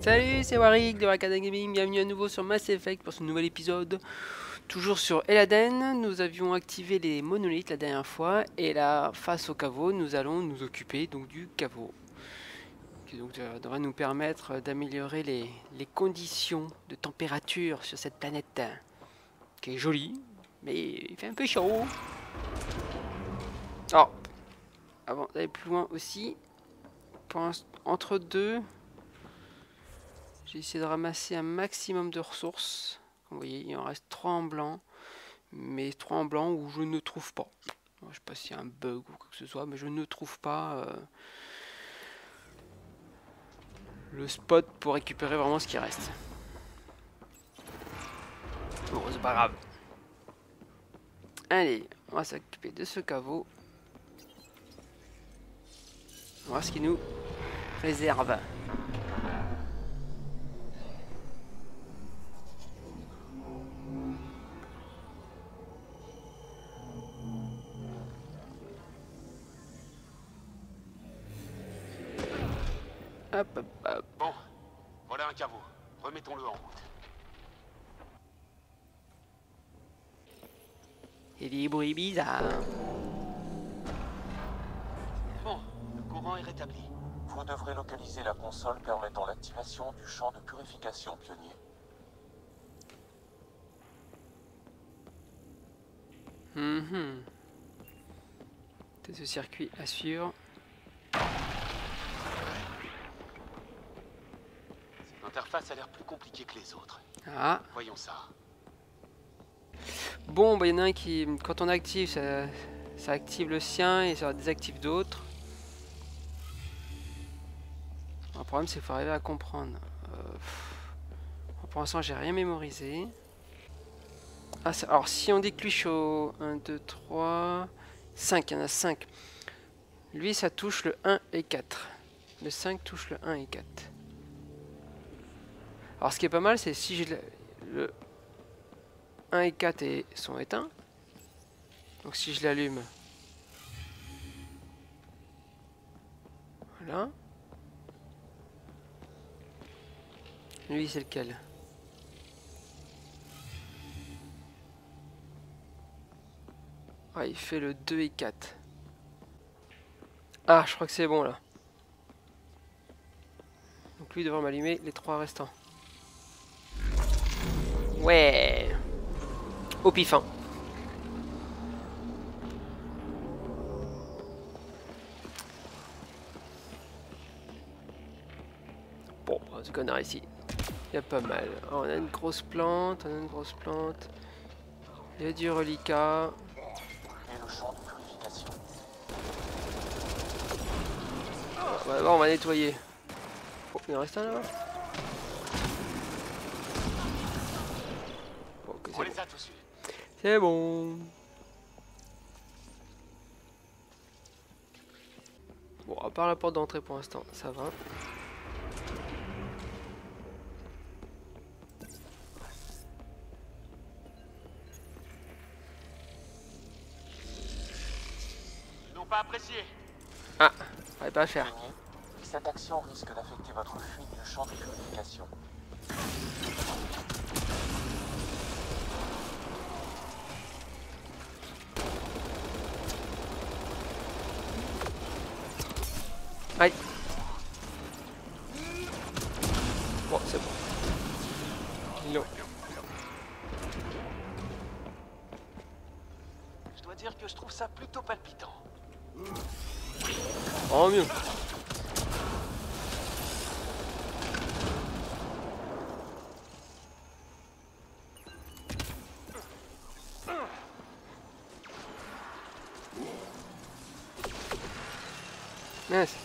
Salut, c'est Warwick de Rakada Gaming, bienvenue à nouveau sur Mass Effect pour ce nouvel épisode. Toujours sur Eladen, nous avions activé les monolithes la dernière fois et là, face au caveau, nous allons nous occuper donc du caveau. Qui donc euh, devrait nous permettre d'améliorer les, les conditions de température sur cette planète qui est jolie, mais il fait un peu chaud. Oh, avant d'aller plus loin aussi, pour l'inst- entre deux, j'ai essayé de ramasser un maximum de ressources. Vous voyez, il en reste 3 en blanc, mais 3 en blanc où je ne trouve pas. Je sais pas s'il y a un bug ou quoi que ce soit, mais je ne trouve pas euh, le spot pour récupérer vraiment ce qui reste. Bon, c'est pas grave. Allez, on va s'occuper de ce caveau. On va voir ce qu'il nous réserve. Hop, hop, hop. Bon, voilà un caveau. Remettons-le en route. Et des bruits bizarres. Bon, le courant est rétabli. Vous devrez localiser la console permettant l'activation du champ de purification pionnier. Mhm. C'est ce circuit à suivre. Cette interface a l'air plus compliquée que les autres. Ah. Voyons ça. Bon, bah, il y en a un qui, quand on active, ça, ça active le sien et ça désactive d'autres. Problème, c'est qu'il faut arriver à comprendre. Euh, pour l'instant, j'ai rien mémorisé. Ah, alors, si on dit que au 1, 2, 3, 5, il y en a 5. Lui, ça touche le 1 et 4. Le 5 touche le 1 et 4. Alors, ce qui est pas mal, c'est si j'ai le, le 1 et 4 est- sont éteints. Donc si je l'allume. Voilà. Lui c'est lequel Ah il fait le 2 et 4. Ah je crois que c'est bon là. Donc lui devrait m'allumer les trois restants. Ouais au pif. hein. Bon, ce connard ici. Il y a pas mal. Oh, on a une grosse plante, on a une grosse plante. Il y a du reliquat. Le champ de purification. On va, on va nettoyer. Oh, il en reste un là Bon, ok, On c'est les bon. a tous eus. C'est bon. Bon, à part la porte d'entrée pour l'instant, ça va. Ils n'ont pas apprécié. Ah, pas faire. Cette action risque d'affecter votre fuite du champ de purification. Aïe. Bon, c'est bon. Non. Je dois dire que je trouve ça plutôt palpitant. Oh mieux. Mince.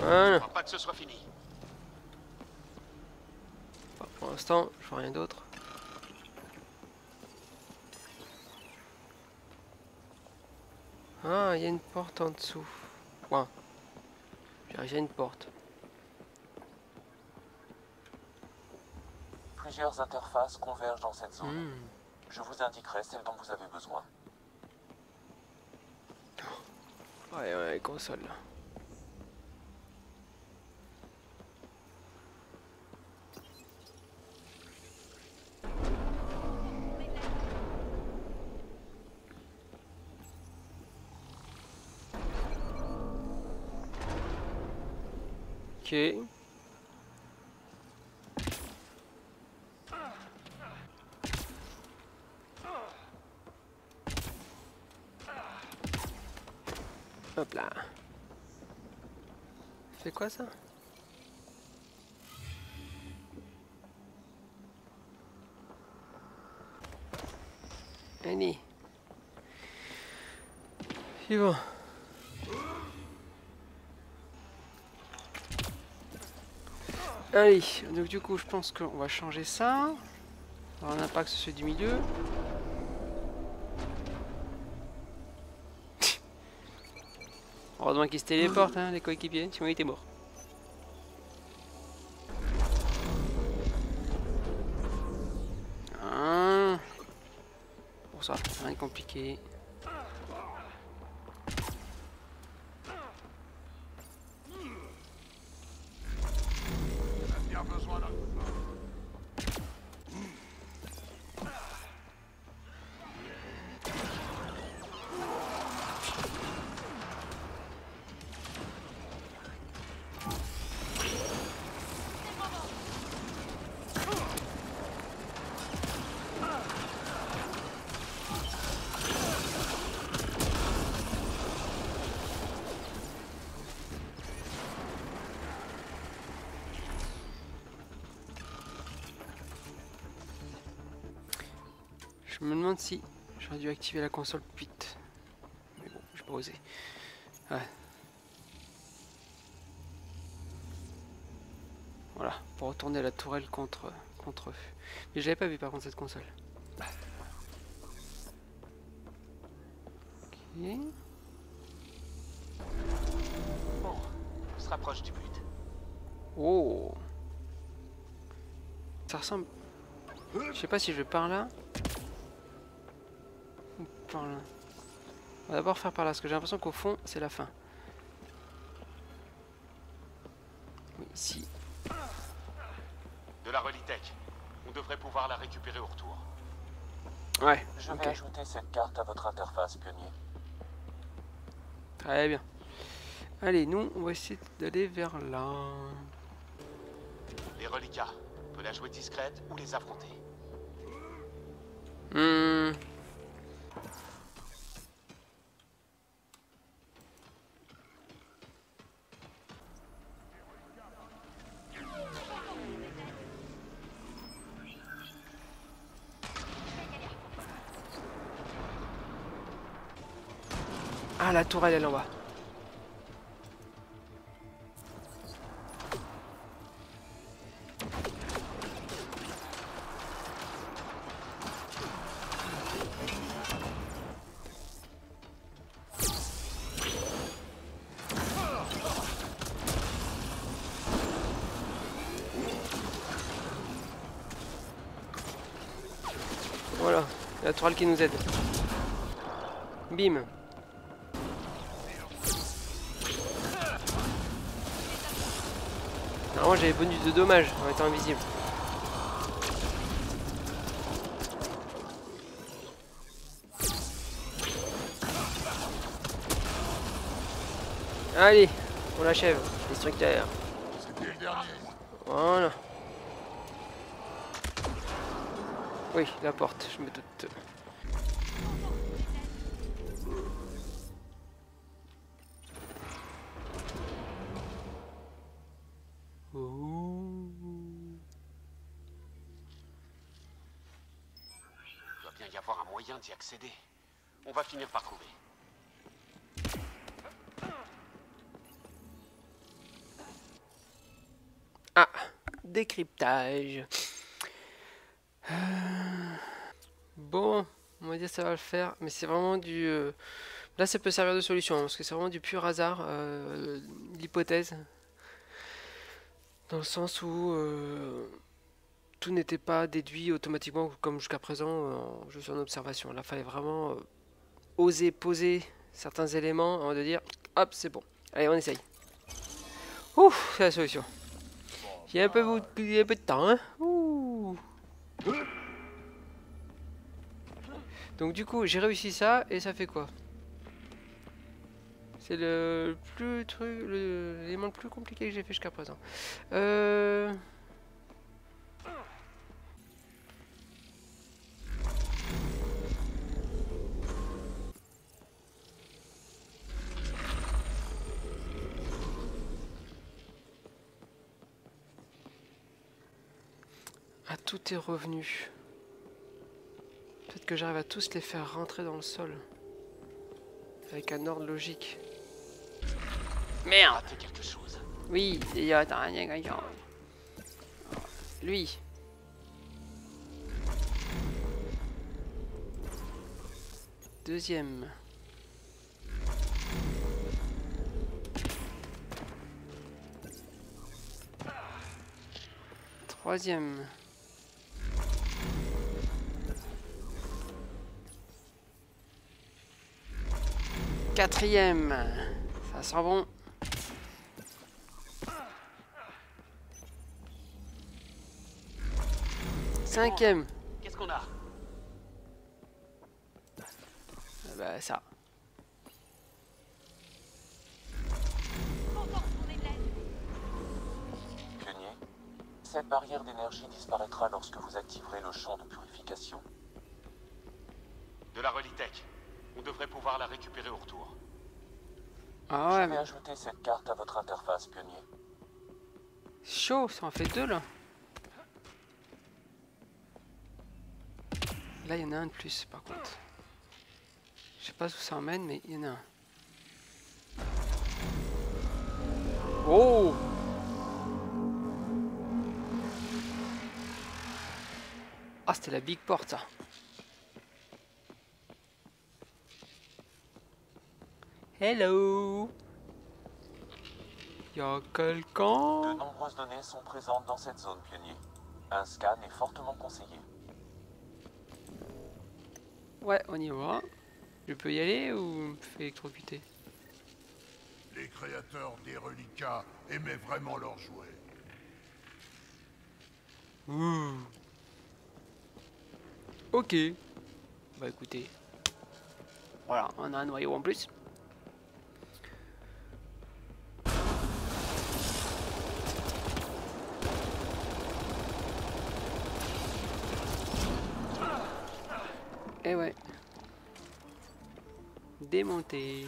Voilà. Pas que ce soit fini. Pour l'instant, je vois rien d'autre. Ah, il y a une porte en dessous. Ouais. J'ai une porte. Plusieurs interfaces convergent dans cette zone. Hmm. Je vous indiquerai celle dont vous avez besoin. Ouais, ouais, console. Ok. Hop là. C'est quoi ça Allez. Suivant. Allez, donc du coup je pense qu'on va changer ça. Alors, un impact sur celui du milieu. Heureusement qu'ils se téléportent, hein, les coéquipiers, sinon il était mort. Hein? Bon ça, rien de compliqué. Je me demande si j'aurais dû activer la console plus vite. Mais bon, j'ai pas osé. Ouais. Voilà, pour retourner la tourelle contre, contre eux. Mais j'avais pas vu par contre cette console. Ok. Bon, on se rapproche du but. Oh Ça ressemble... Je sais pas si je vais par là. Ou par là. On va d'abord faire par là, parce que j'ai l'impression qu'au fond, c'est la fin. Oui, ici. De la Relitech. On devrait pouvoir la récupérer au retour. Ouais, Je vais ajouter cette carte à votre interface, pionnier. Très bien. Allez, nous, on va essayer d'aller vers là. Les reliquats. On peut la jouer discrète ou les affronter. Hmm. Ah, la tourelle, elle est en bas. Voilà, la tourelle qui nous aide. Bim. Normalement j'avais bonus de dommages en étant invisible. Allez, on l'achève, destructeur. Voilà. Oui, la porte, je me doute. D'y accéder. On va finir par trouver. Ah, décryptage. Euh, Bon, on va dire ça va le faire, mais c'est vraiment du... euh, Là, ça peut servir de solution, hein, parce que c'est vraiment du pur hasard, euh, l'hypothèse. Dans le sens où... tout n'était pas déduit automatiquement comme jusqu'à présent euh, sur en observation. Là, il fallait vraiment euh, oser poser certains éléments avant de dire hop, c'est bon. Allez, on essaye. Ouf, c'est la solution. Il y a un peu, de temps, hein. Donc du coup, j'ai réussi ça et ça fait quoi? C'est le plus truc, le- l'élément le plus compliqué que j'ai fait jusqu'à présent. Euh... tout est revenu. Peut-être que j'arrive à tous les faire rentrer dans le sol. Avec un ordre logique. Merde quelque chose. Oui, attends. Lui. Deuxième. Troisième. Quatrième. Ça sent bon. Cinquième. Qu'est-ce qu'on a? Ah Bah ça. Pionnier, cette barrière d'énergie disparaîtra lorsque vous activerez le champ de purification. De la Relitech. On devrait pouvoir la récupérer au retour. Ah Je ouais, vais mais ajouter cette carte à votre interface, Pionnier. chaud, ça en fait deux là. Là, il y en a un de plus par contre. Je sais pas où ça emmène, mais il y en a un. Oh Ah, c'était la big porte ça. Hello Y'a De quelqu'un? Nombreuses données sont présentes dans cette zone, Pionnier. Un scan est fortement conseillé. Ouais, on y va. Je peux y aller ou me fais électrocuter Les créateurs des reliquats aimaient vraiment leurs jouets. Ouh. Ok. Bah écoutez. Voilà, on a un noyau en plus. Et ouais. Démonter.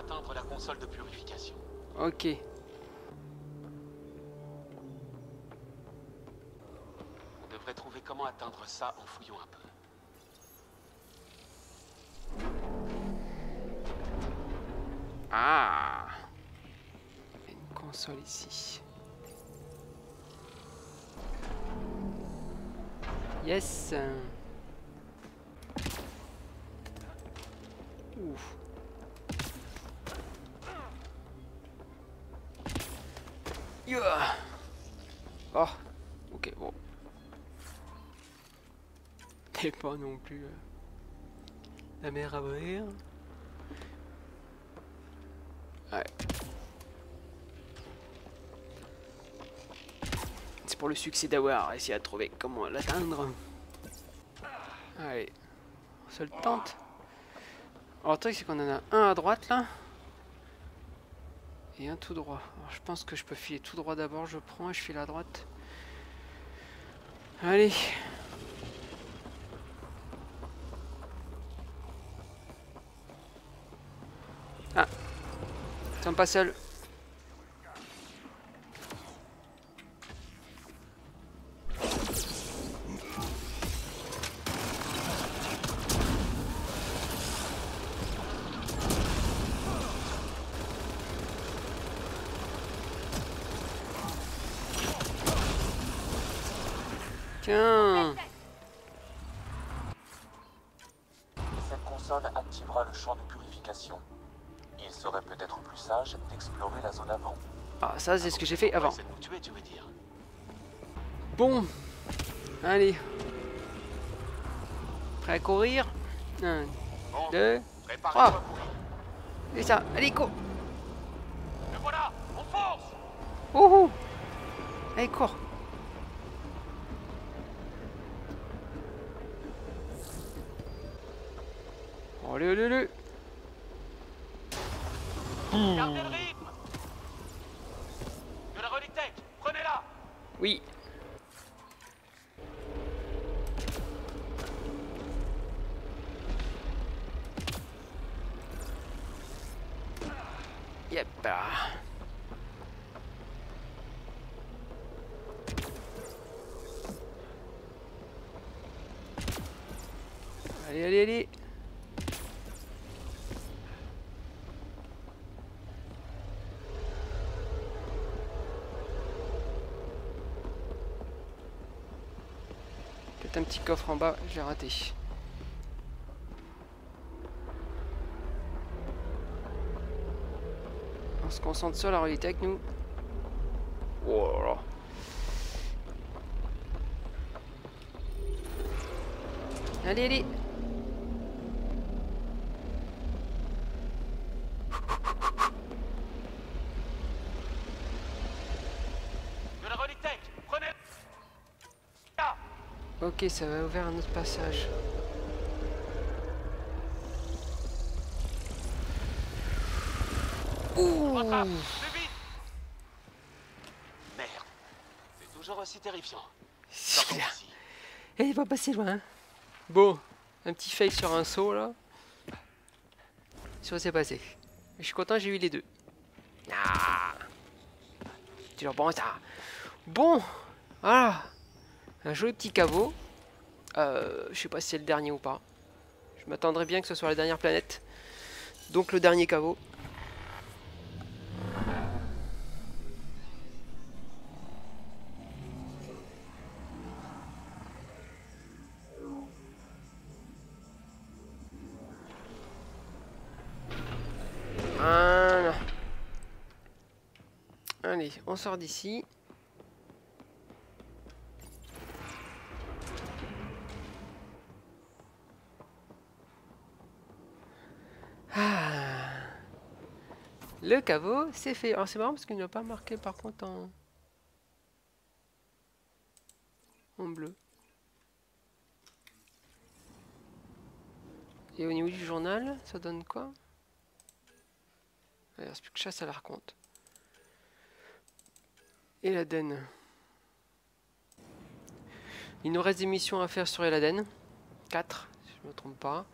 Atteindre la console de purification. Ok. On devrait trouver comment atteindre ça en fouillant un peu. Ah Il y a une console ici. Yes Ouf. Oh, ok, bon. T'es pas non plus euh, la mer à boire. Ouais. C'est pour le succès d'avoir réussi à trouver comment l'atteindre. Allez, on se le tente. Alors le truc c'est qu'on en a un à droite là. Et un tout droit. Je pense que je peux filer tout droit d'abord, je prends et je file à droite. Allez. Ah. T'es pas seul. Ça, c'est ce que j'ai fait avant. Bon. Allez. Prêt à courir? Un, Bon, deux, préparez-toi Ah. à courir. et ça. Allez, cours Le voilà On fonce Wouhou Allez, cours Allez, allez, allez Gardez le rythme De la relique tech Prenez-la Oui. Yep. Allez, allez, allez. Coffre en bas, j'ai raté. On se concentre sur la réalité avec nous. Allez, allez. De la relique tech Prenez Ah Ok, ça va ouvrir un autre passage. Ouh. Merde C'est toujours aussi terrifiant. Sortons Bien. d'ici. Elle est pas passée loin. hein. Bon, un petit fail sur un saut là. Ça s'est passé. Je suis content, j'ai eu les deux. Ah toujours bon ça. Bon, voilà. Un joli petit caveau. Euh, je sais pas si c'est le dernier ou pas. Je m'attendrais bien que ce soit la dernière planète. Donc le dernier caveau. Voilà. Allez, on sort d'ici. Le caveau, c'est fait. Alors c'est marrant parce qu'il n'a pas marqué par contre en... en bleu. Et au niveau du journal, ça donne quoi? Il reste plus que chasse à la raconte. Et l'Aden. Il nous reste des missions à faire sur Eladen. 4, si je ne me trompe pas.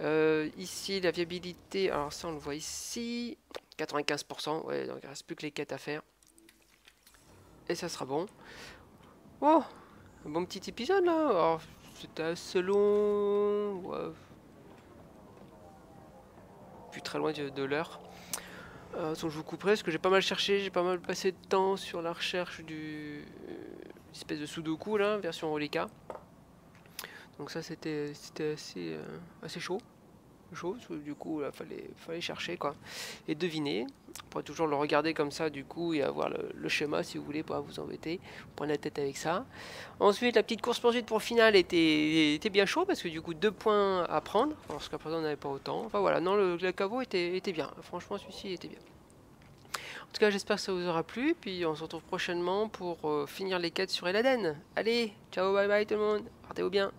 Euh, ici, la viabilité, alors ça on le voit ici. 95%, ouais, donc il reste plus que les quêtes à faire. Et ça sera bon. Oh, bon petit épisode là. Alors, C'était assez long. Plus très loin de, de l'heure. Euh, je vous couperai parce que j'ai pas mal cherché, j'ai pas mal passé de temps sur la recherche du euh, espèce de Sudoku là, version Rolika. Donc ça c'était euh, assez chaud, que Du coup il fallait fallait chercher quoi et deviner. On pourrait toujours le regarder comme ça du coup et avoir le, schéma si vous voulez pas vous embêter, prendre la tête avec ça. Ensuite la petite course poursuite pour finale était était bien chaud parce que du coup deux points à prendre parce qu'à présent on n'avait pas autant. Enfin voilà, non le, le était était bien. Franchement celui-ci était bien. En tout cas, j'espère que ça vous aura plu. Puis on se retrouve prochainement pour euh, finir les quêtes sur Eladen. Allez, ciao, bye bye tout le monde. Portez-vous bien.